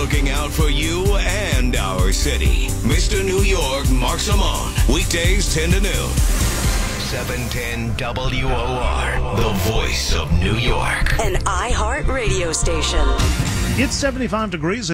looking out for you and our city. Mr. New York Mark Simone Weekdays 10 to noon. 710 WOR, the voice of New York. An iHeart radio station. It's 75 degrees.